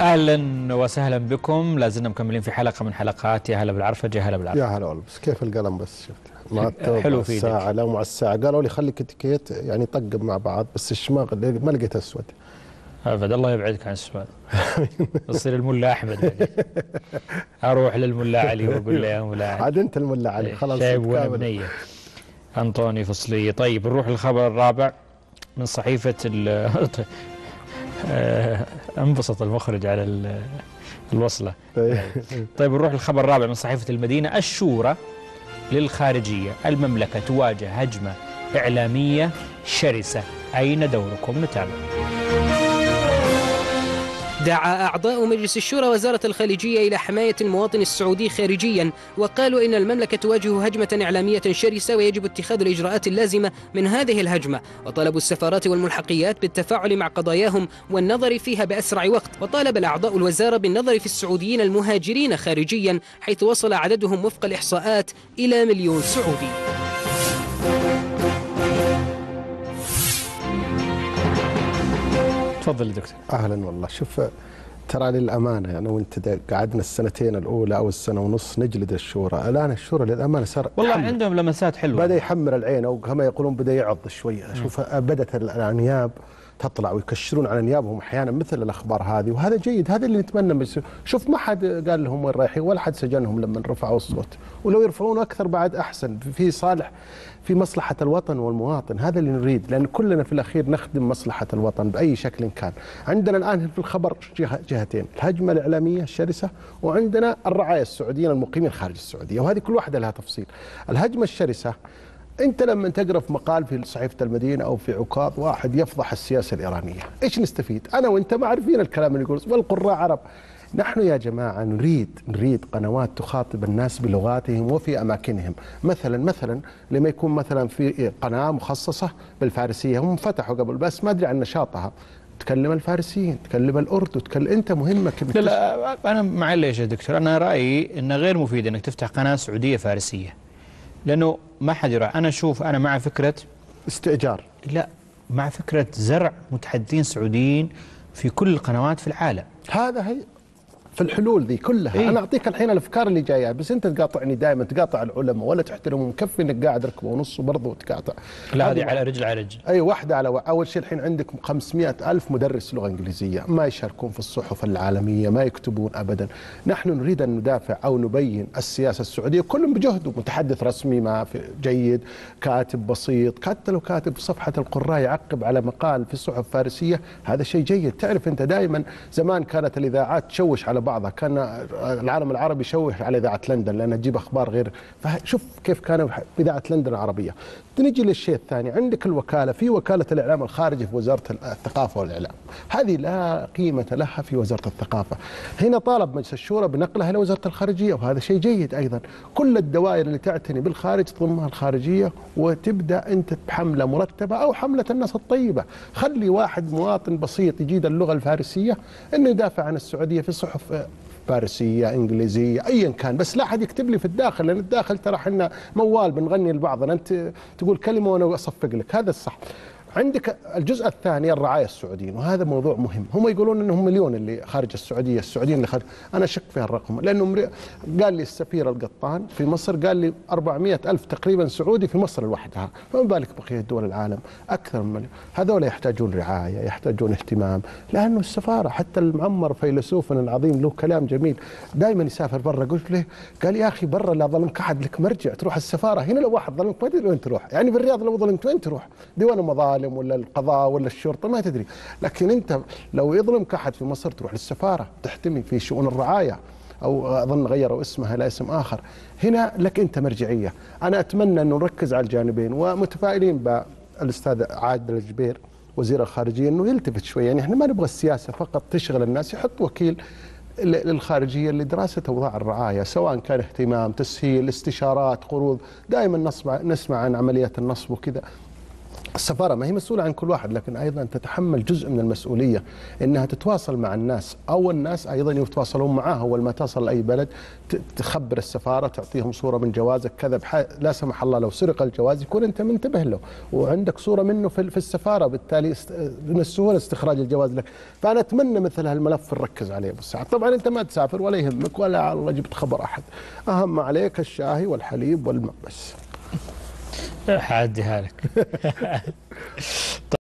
أهلا وسهلا بكم. لازلنا مكملين في حلقة من حلقات يا هلا بالعرفة يا هلا بالعرفة. يا هلا والله. بس كيف القلم بس؟ شفت. مع حلو في الساعة لا مع الساعة. قالوا لي خليك اتيكيت يعني طقم مع بعض بس الشماغ ما لقيت أسود. أبد الله يبعدك عن السؤال تصير الملا أحمد بعدين. أروح للملا علي وأقول له يا ملا علي. عاد أنت الملا علي خلاص شايب وأنا. بنيه أنطوني فصلية. طيب نروح للخبر الرابع من صحيفة ال آه، انبسط المخرج على ال- الوصلة. طيب. طيب نروح للخبر الرابع من صحيفة المدينة. الشورى للخارجية. المملكة تواجه هجمة إعلامية شرسة. أين دوركم؟ نتابع. دعا أعضاء مجلس الشورى وزارة الخارجية إلى حماية المواطن السعودي خارجيا وقالوا إن المملكة تواجه هجمة إعلامية شرسة ويجب اتخاذ الإجراءات اللازمة من هذه الهجمة. وطلبوا السفارات والملحقيات بالتفاعل مع قضاياهم والنظر فيها بأسرع وقت. وطالب الأعضاء الوزارة بالنظر في السعوديين المهاجرين خارجيا حيث وصل عددهم وفق الإحصاءات إلى مليون سعودي. تفضل يا دكتور. أهلا والله. شوف ترى للأمانة أنا وأنت دا- قعدنا السنتين الأولى أو السنة ونص نجلد الشورى. الآن الشورى للأمانة صار والله يحمل. عندهم لمسات حلوة. بدأ يحمر العين أو كما يقولون بدأ يعض شوية. شوف بدأت الأنياب تطلع ويكشرون على انيابهم أحيانا مثل الأخبار هذه وهذا جيد هذا اللي نتمنى. بس شوف ما حد قال لهم وين رايحين ولا حد سجنهم لما رفعوا الصوت. ولو يرفعون أكثر بعد أحسن. في صالح في مصلحة الوطن والمواطن هذا اللي نريد. لأن كلنا في الأخير نخدم مصلحة الوطن بأي شكل كان. عندنا الآن في الخبر جهتين الهجمة الإعلامية الشرسة وعندنا الرعايا السعوديين المقيمين خارج السعودية. وهذه كل واحدة لها تفصيل. الهجمة الشرسة انت لما تقرا في مقال في صحيفة المدينة أو في عكاظ واحد يفضح السياسة الإيرانية، إيش نستفيد؟ أنا وأنت ما عارفين الكلام اللي يقول والقراء عرب. نحن يا جماعة نريد نريد قنوات تخاطب الناس بلغاتهم وفي أماكنهم، مثلا مثلا لما يكون مثلا في قناة مخصصة بالفارسية هم فتحوا قبل بس ما أدري عن نشاطها. تكلم الفارسيين، تكلم الاردو، تكلم أنت مهمك لا لا أنا معليش يا دكتور أنا رأيي انه غير مفيد إنك تفتح قناة سعودية فارسية لأنه ما حد يراعي. أنا أشوف أنا مع فكرة استئجار. لا مع فكرة زرع متحدثين سعوديين في كل القنوات في العالم. هذا هي في الحلول ذي كلها. إيه؟ أنا أعطيك الحين الأفكار اللي جاية بس أنت تقاطعني دائما تقاطع العلماء ولا تحترمهم مكفي إنك قاعد ركبة ونص وبرضه تقاطع لا هذه على رجل على رجل. أي واحدة على واحد. أول شيء الحين عندك 500 ألف مدرس لغة إنجليزية ما يشاركون في الصحف العالمية ما يكتبون ابدا. نحن نريد أن ندافع أو نبين السياسة السعودية كل بجهده متحدث رسمي ما في جيد كاتب بسيط حتى لو كاتب في صفحة القراء يعقب على مقال في صحف فارسيه هذا شيء جيد. تعرف أنت دائما زمان كانت الإذاعات تشوش على بعضها. كان العالم العربي يشوش على إذاعة لندن لأنها تجيب أخبار غير فشوف كيف كان اذاعه لندن العربية. نجي للشيء الثاني. عندك الوكالة. في وكالة الإعلام الخارجي في وزارة الثقافة والإعلام. هذه لا قيمة لها في وزارة الثقافة. هنا طالب مجلس الشورى بنقلها إلى وزارة الخارجية وهذا شيء جيد أيضا. كل الدوائر اللي تعتني بالخارج تضمها الخارجية وتبدأ أنت بحملة مرتبة أو حملة الناس الطيبة. خلي واحد مواطن بسيط يجيد اللغة الفارسية إنه يدافع عن السعودية في صحف فارسية إنجليزية ايا كان. بس لا أحد يكتب لي في الداخل لأن الداخل ترى إحنا موال بنغني لبعضنا. أنت تقول كلمة وأنا أصفق لك. هذا الصح. عندك الجزء الثاني الرعاية السعوديين وهذا موضوع مهم. هم يقولون إنهم مليون اللي خارج السعودية السعوديين اللي خارج. أنا أشك في الرقم لأنه مري... قال لي السفير القطان في مصر قال لي 400 ألف تقريبا سعودي في مصر لوحدها. فما بالك بقية دول العالم؟ أكثر من مليون. هذول يحتاجون رعاية يحتاجون اهتمام لأنه السفارة حتى المعمر فيلسوفنا العظيم له كلام جميل. دائما يسافر برا. قلت له قال يا أخي برا لا ظلمك أحد لك مرجع تروح السفارة. هنا لو واحد ظلمك ما تدري وين تروح. يعني في الرياض لو ظلمت وين تروح؟ ديوان المظالم. ولا القضاء ولا الشرطة ما تدري. لكن أنت لو يظلمك أحد في مصر تروح للسفارة تحتمي في شؤون الرعاية أو أظن غيروا اسمها إلى اسم آخر. هنا لك أنت مرجعية. أنا أتمنى انه نركز على الجانبين ومتفائلين بالأستاذ عادل الجبير وزير الخارجية أنه يلتفت شوي يعني إحنا ما نبغى السياسة فقط تشغل الناس يحط وكيل للخارجية لدراسه أوضاع الرعاية سواء كان اهتمام تسهيل استشارات قروض. دائما نسمع نسمع عن عمليات النصب وكذا. السفارة ما هي مسؤولة عن كل واحد لكن أيضا تتحمل جزء من المسؤولية إنها تتواصل مع الناس أو الناس أيضا يتواصلون معها أول ما تصل لأي بلد تخبر السفارة تعطيهم صورة من جوازك كذا. لا سمح الله لو سرق الجواز يكون أنت منتبه له وعندك صورة منه في, السفارة بالتالي. من السهولة استخراج الجواز لك فأنا أتمنى مثل هالملف نركز عليه سعد طبعا أنت ما تسافر ولا يهمك ولا الله جبت خبر أحد أهم عليك الشاهي والحليب والماء بس حاديها لك.